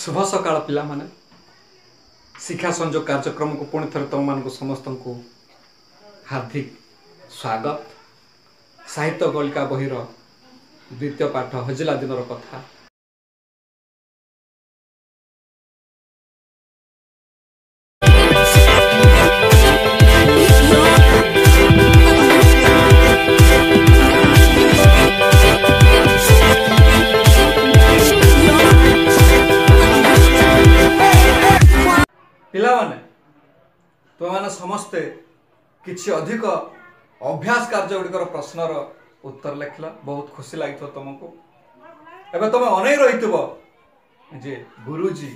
ଶୁଭ ସକାଳ ପିଲାମାନେ। ଶିକ୍ଷା ସଂଯୋଗ କାର୍ଯ୍ୟକ୍ରମକୁ ପୁଣି ଥରେ ତୁମମାନଙ୍କୁ ସମସ୍ତଙ୍କୁ ହାର୍ଦ୍ଦିକ ସ୍ୱାଗତ। ସାହିତ୍ୟ ଗଳିକା ବହିର ଦ୍ୱିତୀୟ ପାଠ ହଜିଲା ଦିନର କଥା। ସମସ୍ତେ କିଛି ଅଧିକ ଅଭ୍ୟାସ କାର୍ଯ୍ୟ ଗୁଡ଼ିକର ପ୍ରଶ୍ନର ଉତ୍ତର ଲେଖିଲ। ବହୁତ ଖୁସି ଲାଗିଥିବ ତୁମକୁ। ଏବେ ତୁମେ ଅନେଇ ରହିଥିବ ଯେ ଗୁରୁଜୀ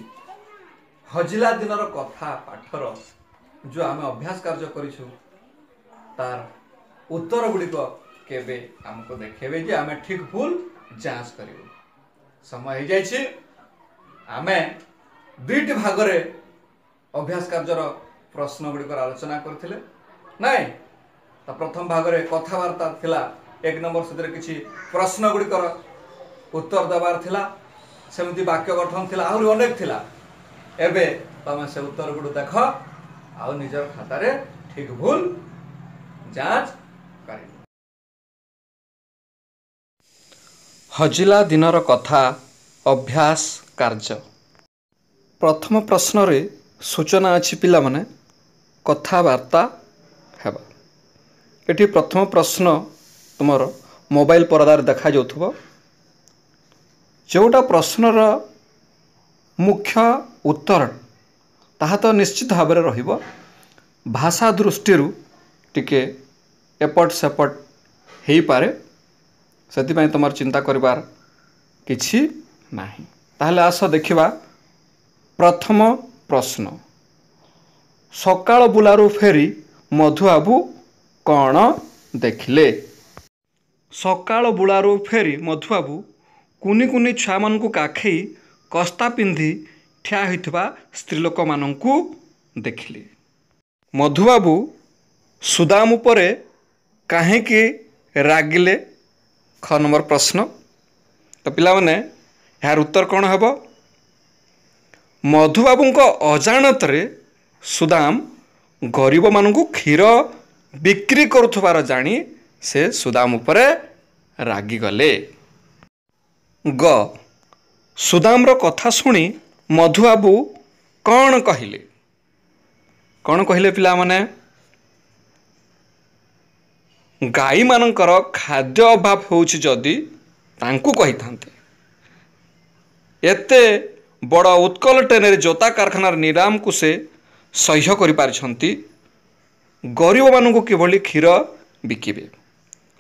ହଜିଲା ଦିନର କଥା ପାଠର ଯେଉଁ ଆମେ ଅଭ୍ୟାସ କାର୍ଯ୍ୟ କରିଛୁ ତାର ଉତ୍ତର ଗୁଡ଼ିକ କେବେ ଆମକୁ ଦେଖେଇବେ ଯେ ଆମେ ଠିକ୍ ଭୁଲ ଯାଞ୍ଚ କରିବୁ। ସମୟ ହେଇଯାଇଛି। ଆମେ ଦୁଇଟି ଭାଗରେ ଅଭ୍ୟାସ କାର୍ଯ୍ୟର ପ୍ରଶ୍ନ ଗୁଡ଼ିକର ଆଲୋଚନା କରିଥିଲେ। ନାଇଁ ତା ପ୍ରଥମ ଭାଗରେ କଥାବାର୍ତ୍ତା ଥିଲା ଏକ ନମ୍ବର ସେଥିରେ କିଛି ପ୍ରଶ୍ନ ଗୁଡ଼ିକର ଉତ୍ତର ଦେବାର ଥିଲା ସେମିତି ବାକ୍ୟ ଗଠନ ଥିଲା ଆହୁରି ଅନେକ ଥିଲା। ଏବେ ତମେ ସେ ଉତ୍ତର ଗୁଡ଼ିକ ଦେଖ ଆଉ ନିଜର ଖାତାରେ ଠିକ ଭୁଲ ଯାଞ୍ଚ କରିବ। ହଜିଲା ଦିନର କଥା ଅଭ୍ୟାସ କାର୍ଯ୍ୟ। ପ୍ରଥମ ପ୍ରଶ୍ନରେ ସୂଚନା ଅଛି ପିଲାମାନେ କଥାବାର୍ତ୍ତା ହେବା। ଏଠି ପ୍ରଥମ ପ୍ରଶ୍ନ ତୁମର ମୋବାଇଲ ପରଦାରେ ଦେଖାଯାଉଥିବ। ଯେଉଁଟା ପ୍ରଶ୍ନର ମୁଖ୍ୟ ଉତ୍ତର ତାହା ତ ନିଶ୍ଚିତ ଭାବରେ ରହିବ। ଭାଷା ଦୃଷ୍ଟିରୁ ଟିକେ ଏପଟ ସେପଟ ହେଇପାରେ। ସେଥିପାଇଁ ତୁମର ଚିନ୍ତା କରିବାର କିଛି ନାହିଁ। ତାହେଲେ ଆସ ଦେଖିବା ପ୍ରଥମ ପ୍ରଶ୍ନ। ସକାଳ ବୁଲାରୁ ଫେରି ମଧୁବାବୁ କ'ଣ ଦେଖିଲେ? ସକାଳ ବୁଳାରୁ ଫେରି ମଧୁବାବୁ କୁନି କୁନି ଛୁଆମାନଙ୍କୁ କାଖେଇ କସ୍ତା ପିନ୍ଧି ଠିଆ ହୋଇଥିବା ସ୍ତ୍ରୀ ଲୋକମାନଙ୍କୁ ଦେଖିଲେ। ମଧୁବାବୁ ସୁଦାମ ଉପରେ କାହିଁକି ରାଗିଲେ? ଖ ନମ୍ବର ପ୍ରଶ୍ନ। ତ ପିଲାମାନେ ଏହାର ଉତ୍ତର କ'ଣ ହେବ? ମଧୁବାବୁଙ୍କ ଅଜାଣତରେ ସୁଦାମ ଗରିବମାନଙ୍କୁ କ୍ଷୀର ବିକ୍ରି କରୁଥିବାର ଜାଣି ସେ ସୁଦାମ ଉପରେ ରାଗିଗଲେ। ଗ। ସୁଦାମର କଥା ଶୁଣି ମଧୁବାବୁ କ'ଣ କହିଲେ? କ'ଣ କହିଲେ ପିଲାମାନେ? ଗାଈମାନଙ୍କର ଖାଦ୍ୟ ଅଭାବ ହେଉଛି ଯଦି ତାଙ୍କୁ କହିଥାନ୍ତେ। ଏତେ ବଡ଼ ଉତ୍କଳ ଟ୍ରେନରେ ଜୋତା କାରଖାନାର ନିଲାମକୁ ସେ ସହ୍ୟ କରିପାରିଛନ୍ତି ଗରିବମାନଙ୍କୁ କିଭଳି କ୍ଷୀର ବିକିବେ?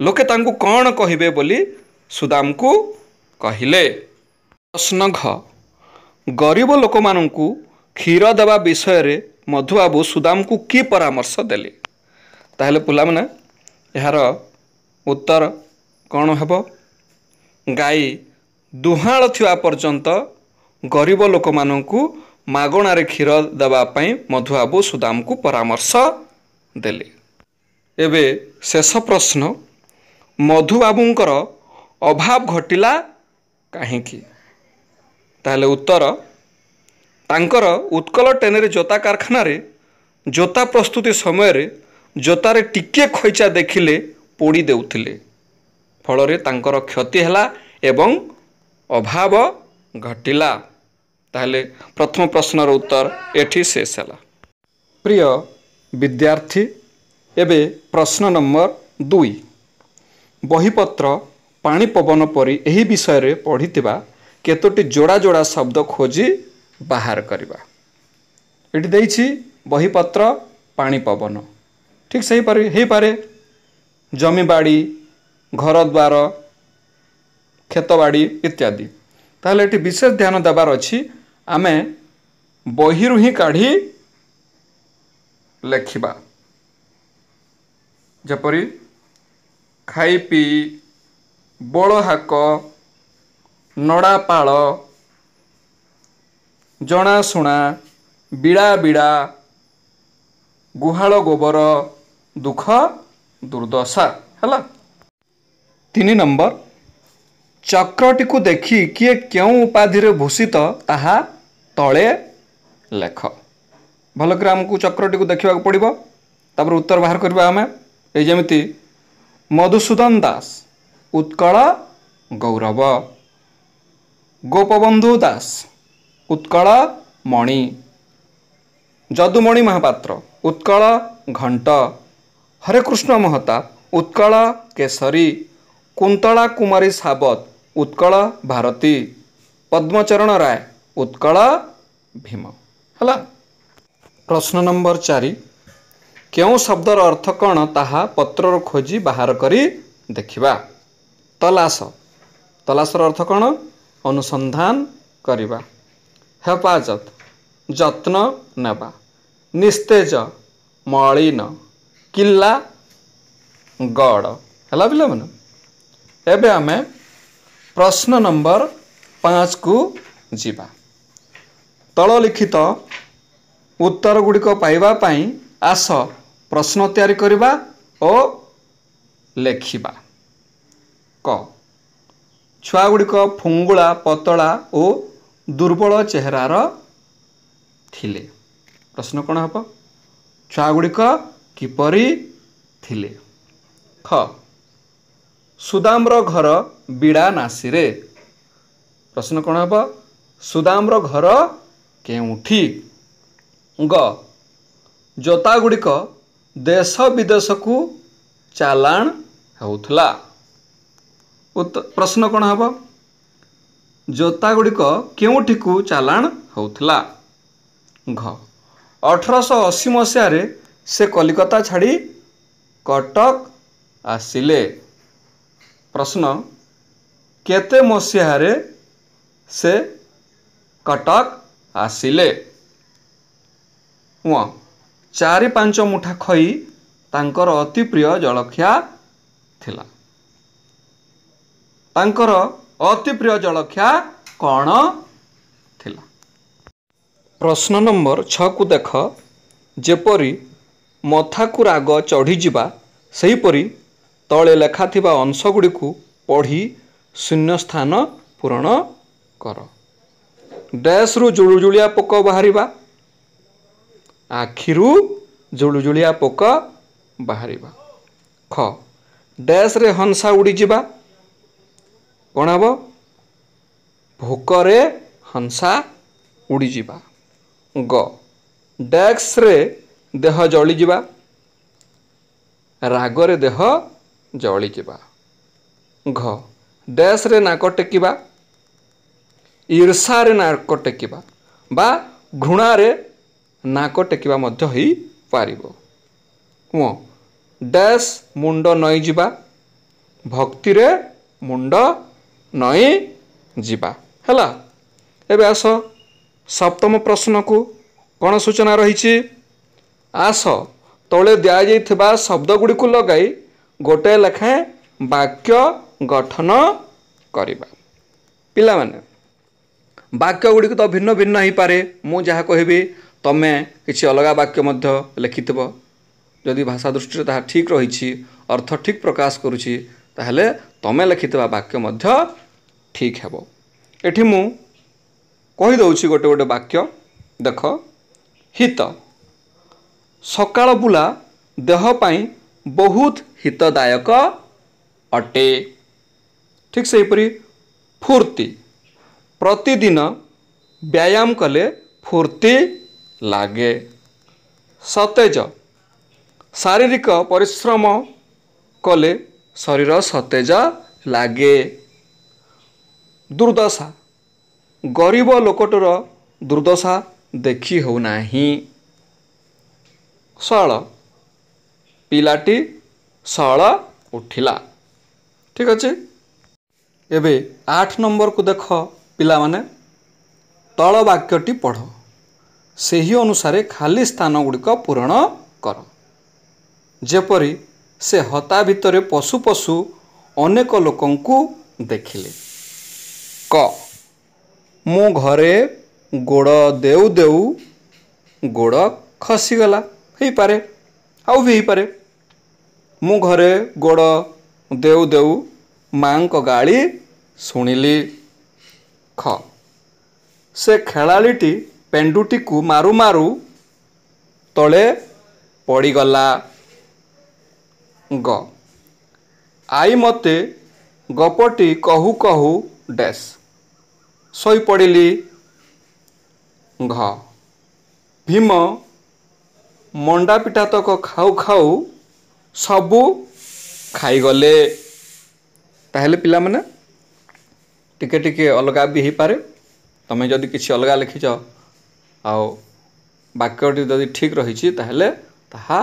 ଲୋକେ ତାଙ୍କୁ କ'ଣ କହିବେ ବୋଲି ସୁଦାମକୁ କହିଲେ ପ୍ରଶ୍ନ ଘ ଗରିବ ଲୋକମାନଙ୍କୁ କ୍ଷୀର ଦେବା ବିଷୟରେ ମଧୁବାବୁ ସୁଦାମକୁ କି ପରାମର୍ଶ ଦେଲେ? ତାହେଲେ ପିଲାମାନେ ଏହାର ଉତ୍ତର କ'ଣ ହେବ? ଗାଈ ଦୁହାଁଳ ଥିବା ପର୍ଯ୍ୟନ୍ତ ଗରିବ ଲୋକମାନଙ୍କୁ ମାଗଣାରେ କ୍ଷୀର ଦେବା ପାଇଁ ମଧୁବାବୁ ସୁଦାମକୁ ପରାମର୍ଶ ଦେଲେ। ଏବେ ଶେଷ ପ୍ରଶ୍ନ ମଧୁବାବୁଙ୍କର ଅଭାବ ଘଟିଲା କାହିଁକି? ତାହେଲେ ଉତ୍ତର ତାଙ୍କର ଉତ୍କଳ ଟେନେରୀ ଜୋତା କାରଖାନାରେ ଜୋତା ପ୍ରସ୍ତୁତି ସମୟରେ ଜୋତାରେ ଟିକିଏ ଖଇଚା ଦେଖିଲେ ପୋଡ଼ି ଦେଉଥିଲେ। ଫଳରେ ତାଙ୍କର କ୍ଷତି ହେଲା ଏବଂ ଅଭାବ ଘଟିଲା। ତାହେଲେ ପ୍ରଥମ ପ୍ରଶ୍ନର ଉତ୍ତର ଏଠି ଶେଷ ହେଲା। ପ୍ରିୟ ବିଦ୍ୟାର୍ଥୀ ଏବେ ପ୍ରଶ୍ନ ନମ୍ବର ଦୁଇ। ବହିପତ୍ର ପାଣି ପବନ ପରି ଏହି ବିଷୟରେ ପଢ଼ିଥିବା କେତୋଟି ଯୋଡ଼ା ଯୋଡ଼ା ଶବ୍ଦ ଖୋଜି ବାହାର କରିବା। ଏଠି ଦେଇଛି ବହିପତ୍ର ପାଣି ପବନ। ଠିକ୍ ସେହିପରି ହେଇପାରେ। ଜମିବାଡ଼ି ଘରଦ୍ୱାର କ୍ଷେତବାଡ଼ି ଇତ୍ୟାଦି। ତାହେଲେ ଏଠି ବିଶେଷ ଧ୍ୟାନ ଦେବାର ଅଛି ଆମେ ବହିରୁ ହିଁ କାଢ଼ି ଲେଖିବା ଯେପରି ଖାଇ ପିଇ ବଳହାକ ନଡ଼ାପାଳ ଜଣାଶୁଣା ବିଡ଼ା ବିଡ଼ା ଗୁହାଳ ଗୋବର ଦୁଃଖ ଦୁର୍ଦ୍ଦଶା ହେଲା ତିନି ନମ୍ବର ଚକ୍ରଟିକୁ ଦେଖି କିଏ କେଉଁ ଉପାଧିରେ ଭୂଷିତ ତାହା ତଳେ ଲେଖ ଭଲ କରି ଆମକୁ ଚକ୍ରଟିକୁ ଦେଖିବାକୁ ପଡ଼ିବ ତାପରେ ଉତ୍ତର ବାହାର କରିବା ଆମେ। ଏଇ ଯେମିତି ମଧୁସୂଦନ ଦାସ ଉତ୍କଳ ଗୌରବ। ଗୋପବନ୍ଧୁ ଦାସ ଉତ୍କଳ ମଣି। ଯଦୁମଣି ମହାପାତ୍ର ଉତ୍କଳ ଘଣ୍ଟ। ହରେକୃଷ୍ଣ ମହତାବ ଉତ୍କଳ କେଶରୀ। କୁନ୍ତଳା କୁମାରୀ ସାବତ ଉତ୍କଳ ଭାରତୀ। ପଦ୍ମଚରଣ ରାୟ ଉତ୍କଳ ଭୀମ। ହେଲା। ପ୍ରଶ୍ନ ନମ୍ବର ଚାରି କେଉଁ ଶବ୍ଦର ଅର୍ଥ କ'ଣ ତାହା ପତ୍ରରୁ ଖୋଜି ବାହାର କରି ଦେଖିବା? ତଲାସ। ତଲାସର ଅର୍ଥ କ'ଣ? ଅନୁସନ୍ଧାନ କରିବା। ହେପାଜତ। ଯତ୍ନ ନେବା। ନିସ୍ତେଜ। ମଳିନ। କିଲ୍ଲା। ଗଡ଼। ହେଲା ପିଲାମାନେ। ଏବେ ଆମେ ପ୍ରଶ୍ନ ନମ୍ବର ପାଞ୍ଚକୁ ଯିବା। ତଳ ଲିଖିତ ଉତ୍ତର ଗୁଡ଼ିକ ପାଇବା ପାଇଁ ଆସ ପ୍ରଶ୍ନ ତିଆରି କରିବା ଓ ଲେଖିବା। କ। ଛୁଆଗୁଡ଼ିକ ଫୁଙ୍ଗୁଳା ପତଳା ଓ ଦୁର୍ବଳ ଚେହେରାର ଥିଲେ। ପ୍ରଶ୍ନ କ'ଣ ହେବ? ଛୁଆଗୁଡ଼ିକ କିପରି ଥିଲେ? ଖ। ସୁଦାମର ଘର ବିଡ଼ା ନାସିରେ ପ୍ରଶ୍ନ କ'ଣ ହେବ? ସୁଦାମର ଘର କେଉଁଠି? ଗ। ଜୋତାଗୁଡ଼ିକ ଦେଶ ବିଦେଶକୁ ଚାଲାଣ ହେଉଥିଲା। ପ୍ରଶ୍ନ କ'ଣ ହେବ? ଜୋତାଗୁଡ଼ିକ କେଉଁଠିକୁ ଚାଲାଣ ହେଉଥିଲା? ଘ। ଅଠରଶହ ଅଶୀ ମସିହାରେ ସେ କଲିକତା ଛାଡ଼ି କଟକ ଆସିଲେ। ପ୍ରଶ୍ନ କେତେ ମସିହାରେ ସେ କଟକ ଆସିଲେ। ଉଁ ଚାରି ପାଞ୍ଚ ମୁଠା ଖଇ ତାଙ୍କର ଅତି ପ୍ରିୟ ଜଳଖିଆ ଥିଲା। ତାଙ୍କର ଅତି ପ୍ରିୟ ଜଳଖିଆ କ'ଣ ଥିଲା? ପ୍ରଶ୍ନ ନମ୍ବର ଛଅକୁ ଦେଖ। ଯେପରି ମଥାକୁ ରାଗ ଚଢ଼ିଯିବା ସେହିପରି ତଳେ ଲେଖାଥିବା ଅଂଶଗୁଡ଼ିକୁ ପଢ଼ି ଶୂନ୍ୟସ୍ଥାନ ପୂରଣ କର। ଡ୍ୟାସ୍ରୁ ଜୁଳୁଜୁଳିଆ ପୋକ ବାହାରିବା। ଆଖିରୁ ଜୁଳୁଜୁଳିଆ ପୋକ ବାହାରିବା। ଖ ଡ୍ୟାସ୍ରେ ହଂସା ଉଡ଼ିଯିବା। କ'ଣ ହେବ ଭୋକରେ ହଂସା ଉଡ଼ିଯିବା। ଗ ଡେସ୍କରେ ଦେହ ଜଳିଯିବା। ରାଗରେ ଦେହ ଜଳିଯିବା। ଘ ଡ୍ୟାସ୍ରେ ନାକ ଟେକିବା। ଈର୍ଷାରେ ନାକ ଟେକିବା ବା ଘୃଣାରେ ନାକ ଟେକିବା ମଧ୍ୟ ହୋଇପାରିବ। କୁହ ଡ୍ୟାସ୍ ମୁଣ୍ଡ ନଇଁଯିବା ଭକ୍ତିରେ ମୁଣ୍ଡ ନଇଁ ଯିବା ହେଲା ଏବେ ଆସ ସପ୍ତମ ପ୍ରଶ୍ନକୁ କ'ଣ ସୂଚନା ରହିଛି? ଆସ ତଳେ ଦିଆଯାଇଥିବା ଶବ୍ଦଗୁଡ଼ିକୁ ଲଗାଇ ଗୋଟାଏ ଲେଖାଏଁ ବାକ୍ୟ ଗଠନ କରିବା। ପିଲାମାନେ ବାକ୍ୟ ଗୁଡ଼ିକ ତ ଭିନ୍ନ ଭିନ୍ନ ହେଇପାରେ ମୁଁ ଯାହା କହିବି ତମେ କିଛି ଅଲଗା ବାକ୍ୟ ମଧ୍ୟ ଲେଖିଥିବ। ଯଦି ଭାଷା ଦୃଷ୍ଟିରେ ତାହା ଠିକ୍ ରହିଛି ଅର୍ଥ ଠିକ୍ ପ୍ରକାଶ କରୁଛି ତାହେଲେ ତମେ ଲେଖିଥିବା ବାକ୍ୟ ମଧ୍ୟ ଠିକ୍ ହେବ। ଏଠି ମୁଁ କହିଦେଉଛି ଗୋଟେ ଗୋଟେ ବାକ୍ୟ। ଦେଖ। ହିତ। ସକାଳ ବୁଲା ଦେହ ପାଇଁ ବହୁତ ହିତଦାୟକ ଅଟେ। ଠିକ୍ ସେହିପରି ଫୁର୍ତ୍ତି। ପ୍ରତିଦିନ ବ୍ୟାୟାମ କଲେ ଫୁର୍ତ୍ତି ଲାଗେ। ସତେଜ। ଶାରୀରିକ ପରିଶ୍ରମ କଲେ ଶରୀର ସତେଜ ଲାଗେ। ଦୁର୍ଦ୍ଦଶା। ଗରିବ ଲୋକଟିର ଦୁର୍ଦ୍ଦଶା ଦେଖି ହେଉନାହିଁ। ଶଳ। ପିଲାଟି ଶଳ ଉଠିଲା। ଠିକ୍ ଅଛି। ଏବେ ଆଠ ନମ୍ବରକୁ ଦେଖ। ପିଲାମାନେ ତଳ ବାକ୍ୟଟି ପଢ଼। ସେହି ଅନୁସାରେ ଖାଲି ସ୍ଥାନ ଗୁଡ଼ିକ ପୂରଣ କର। ଯେପରି ସେ ହତା ଭିତରେ ପଶୁ ପଶୁ ଅନେକ ଲୋକଙ୍କୁ ଦେଖିଲେ। କ। ମୁଁ ଘରେ ଗୋଡ଼ ଦେଉ ଦେଉ ଗୋଡ଼ ଖସିଗଲା। ହେଇପାରେ ଆଉ ବି ହେଇପାରେ। ମୁଁ ଘରେ ଗୋଡ଼ ଦେଉ ଦେଉ ମାଙ୍କ ଗାଳି ଶୁଣିଲି। ଖ ସେ ଖେଳାଳିଟି ପେଣ୍ଡୁଟିକୁ ମାରୁ ମାରୁ ତଳେ ପଡ଼ିଗଲା। ଗ। ଆଈ ମୋତେ ଗପଟି କହୁ କହୁ ଡ୍ୟାସ୍ ଶୋଇପଡ଼ିଲି। ଘ। ଭୀମ ମଣ୍ଡା ପିଠା ତକ ଖାଉ ଖାଉ ସବୁ ଖାଇଗଲେ। ତାହେଲେ ପିଲାମାନେ ଟିକେ ଟିକେ ଅଲଗା ବି ହେଇପାରେ। ତମେ ଯଦି କିଛି ଅଲଗା ଲେଖିଛ ଆଉ ବାକ୍ୟଟି ଯଦି ଠିକ୍ ରହିଛି ତାହେଲେ ତାହା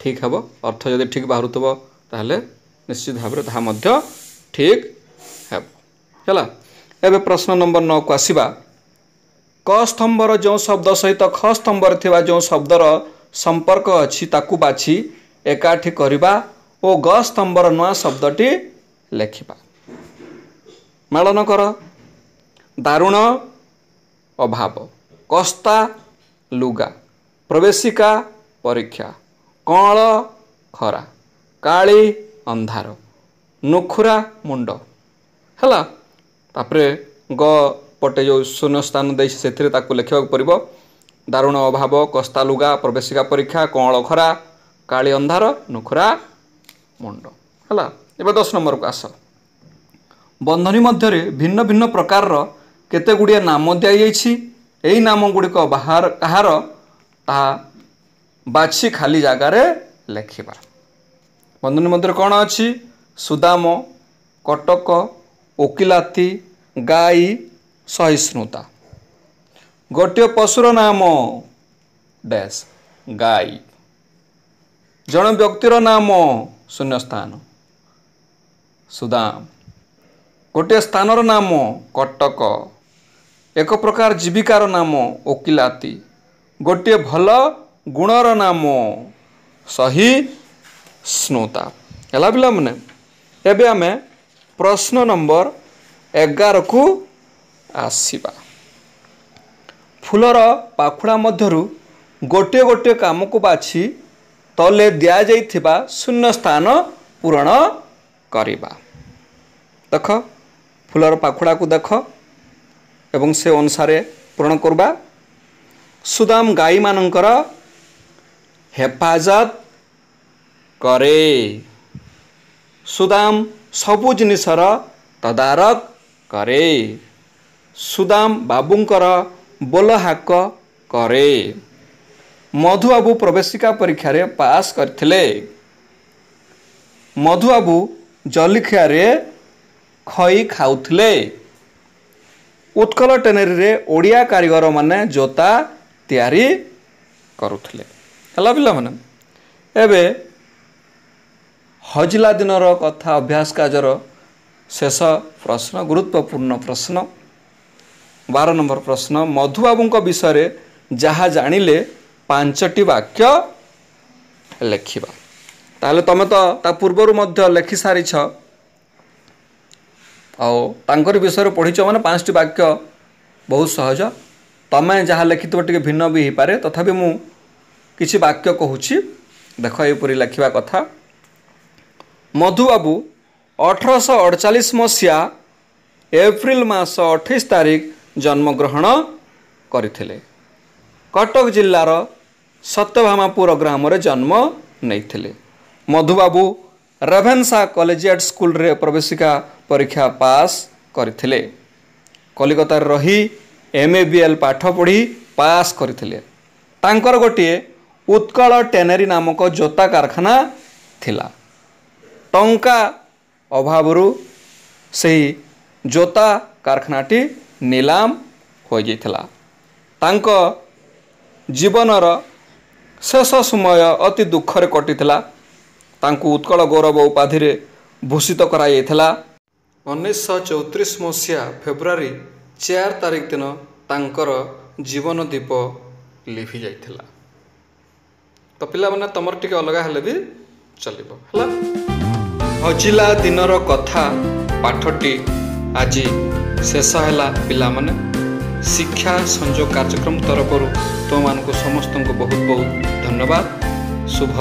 ଠିକ୍ ହେବ। ଅର୍ଥ ଯଦି ଠିକ୍ ବାହାରୁଥିବ ତାହେଲେ ନିଶ୍ଚିତ ଭାବରେ ତାହା ମଧ୍ୟ ଠିକ୍ ହେବ। ହେଲା ଏବେ ପ୍ରଶ୍ନ ନମ୍ବର ନଅକୁ ଆସିବା। କ ସ୍ତମ୍ଭର ଯେଉଁ ଶବ୍ଦ ସହିତ ଖ ସ୍ତମ୍ଭରେ ଥିବା ଯେଉଁ ଶବ୍ଦର ସମ୍ପର୍କ ଅଛି ତାକୁ ବାଛି ଏକାଠି କରିବା ଓ ଗ ସ୍ତମ୍ଭର ନୂଆ ଶବ୍ଦଟି ଲେଖିବା। ମେଳନ କର। ଦାରୁଣ ଅଭାବ। କସ୍ତା ଲୁଗା। ପ୍ରବେଶିକା ପରୀକ୍ଷା। କଅଁଳ ଖରା। କାଳି ଅନ୍ଧାର। ନୁଖୁରା ମୁଣ୍ଡ। ହେଲା ତାପରେ ଗ ପଟେ ଯେଉଁ ଶୂନ୍ୟ ସ୍ଥାନ ଦେଇଛି ସେଥିରେ ତାକୁ ଲେଖିବାକୁ ପଡ଼ିବ। ଦାରୁଣ ଅଭାବ କସ୍ତା ଲୁଗା ପ୍ରବେଶିକା ପରୀକ୍ଷା କଅଁଳ ଖରା କାଳି ଅନ୍ଧାର ନୁଖୁରା ମୁଣ୍ଡ। ହେଲା ଏବେ ଦଶ ନମ୍ବରକୁ ଆସ। ବନ୍ଧନୀ ମଧ୍ୟରେ ଭିନ୍ନ ଭିନ୍ନ ପ୍ରକାରର କେତେ ଗୁଡ଼ିଏ ନାମ ଦିଆଯାଇଛି। ଏହି ନାମ ଗୁଡ଼ିକ ବାହାର କାହାର ତାହା ବାଛି ଖାଲି ଜାଗାରେ ଲେଖିବା। ବନ୍ଧନୀ ମଧ୍ୟରେ କ'ଣ ଅଛି? ସୁଦାମ କଟକ ଓକିଲାତି ଗାଈ ସହିଷ୍ଣୁତା। ଗୋଟିଏ ପଶୁର ନାମ ଡ୍ୟାସ୍ ଗାଈ। ଜଣେ ବ୍ୟକ୍ତିର ନାମ ଶୂନ୍ୟସ୍ଥାନ। ସୁଦାମ। ଗୋଟିଏ ସ୍ଥାନର ନାମ କଟକ ଏକ ପ୍ରକାର ଜୀବିକାର ନାମ ଓକିଲାତି ଗୋଟିଏ ଭଲ ଗୁଣର ନାମ ସହି ସ୍ନୁତା। ହେଲା ପିଲାମାନେ ଏବେ ଆମେ ପ୍ରଶ୍ନ ନମ୍ବର ଏଗାରକୁ ଆସିବା। ଫୁଲର ପାଖୁଡ଼ା ମଧ୍ୟରୁ ଗୋଟିଏ ଗୋଟିଏ କାମକୁ ବାଛି ତଲେ ଦିଆଯାଇଥିବା ଶୂନ୍ୟ ସ୍ଥାନ ପୂରଣ କରିବା। ଦେଖ। ଫୁଲର ପାଖୁଡ଼ାକୁ ଦେଖ ଏବଂ ସେ ଅନୁସାରେ ପୂରଣ କରିବା ସୁଦାମ ଗାଈମାନଙ୍କର ହେଫାଜତ କରେ ସୁଦାମ ସବୁ ଜିନିଷର ତଦାରଖ କରେ ସୁଦାମ ବାବୁଙ୍କର ବୋଲ ହାକ କରେ ମଧୁବାବୁ ପ୍ରବେଶିକା ପରୀକ୍ଷାରେ ପାସ୍ କରିଥିଲେ ମଧୁବାବୁ ଜଲିଖିଆରେ ଖଇ ଖାଉଥିଲେ। ଉତ୍କଳ ଟେନେରୀରେ ଓଡ଼ିଆ କାରିଗରମାନେ ଜୋତା ତିଆରି କରୁଥିଲେ। ହେଲା ପିଲାମାନେ ଏବେ ହଜିଲା ଦିନର କଥା ଅଭ୍ୟାସ କାର୍ଯ୍ୟର ଶେଷ ପ୍ରଶ୍ନ ଗୁରୁତ୍ୱପୂର୍ଣ୍ଣ ପ୍ରଶ୍ନ। ବାର ନମ୍ବର ପ୍ରଶ୍ନ ମଧୁବାବୁଙ୍କ ବିଷୟରେ ଯାହା ଜାଣିଲେ ପାଞ୍ଚଟି ବାକ୍ୟ ଲେଖିବା। ତାହେଲେ ତୁମେ ତ ତା ପୂର୍ବରୁ ମଧ୍ୟ ଲେଖି ସାରିଛ। ଆଉ ତାଙ୍କରି ବିଷୟରେ ପଢ଼ିଛ ମାନେ ପାଞ୍ଚଟି ବାକ୍ୟ ବହୁତ ସହଜ। ତୁମେ ଯାହା ଲେଖିଥିବ ଟିକେ ଭିନ୍ନ ବି ହେଇପାରେ। ତଥାପି ମୁଁ କିଛି ବାକ୍ୟ କହୁଛି। ଦେଖ ଏପରି ଲେଖିବା କଥା। ମଧୁବାବୁ ଅଠରଶହ ଅଡ଼ଚାଳିଶ ମସିହା ଏପ୍ରିଲ ମାସ ଅଠେଇଶ ତାରିଖ ଜନ୍ମଗ୍ରହଣ କରିଥିଲେ। କଟକ ଜିଲ୍ଲାର ସତ୍ୟଭାମାପୁର ଗ୍ରାମରେ ଜନ୍ମ ନେଇଥିଲେ। ମଧୁବାବୁ ରେଭେନ୍ସା କଲେଜିଏଟ୍ ସ୍କୁଲରେ ପ୍ରବେଶିକା ପରୀକ୍ଷା ପାସ୍ କରିଥିଲେ। କଲିକତାରେ ରହି ଏମ୍ ଏ ବି ଏଲ୍ ପାଠ ପଢ଼ି ପାସ୍ କରିଥିଲେ। ତାଙ୍କର ଗୋଟିଏ ଉତ୍କଳ ଟେନେରୀ ନାମକ ଜୋତା କାରଖାନା ଥିଲା। ଟଙ୍କା ଅଭାବରୁ ସେହି ଜୋତା କାରଖାନାଟି ନିଲାମ ହୋଇଯାଇଥିଲା। ତାଙ୍କ ଜୀବନର ଶେଷ ସମୟ ଅତି ଦୁଃଖରେ କଟିଥିଲା। ତାଙ୍କୁ ଉତ୍କଳ ଗୌରବ ଉପାଧିରେ ଭୂଷିତ କରାଯାଇଥିଲା। ଉଣେଇଶହ ଚଉତିରିଶ ମସିହା ଫେବୃଆରୀ ଚାରି ତାରିଖ ଦିନ ତାଙ୍କର ଜୀବନ ଦୀପ ଲିଭି ଯାଇଥିଲା ତ ପିଲାମାନେ ତମର ଟିକେ ଅଲଗା ହେଲେ ବି ଚଲିବ ହେଲା? ହଜିଲା ଦିନର କଥା ପାଠଟି ଆଜି ଶେଷ ହେଲା ପିଲାମାନେ। ଶିକ୍ଷା ସଂଯୋଗ କାର୍ଯ୍ୟକ୍ରମ ତରଫରୁ ତୁମମାନଙ୍କୁ ସମସ୍ତଙ୍କୁ ବହୁତ ବହୁତ ଧନ୍ୟବାଦ। ଶୁଭ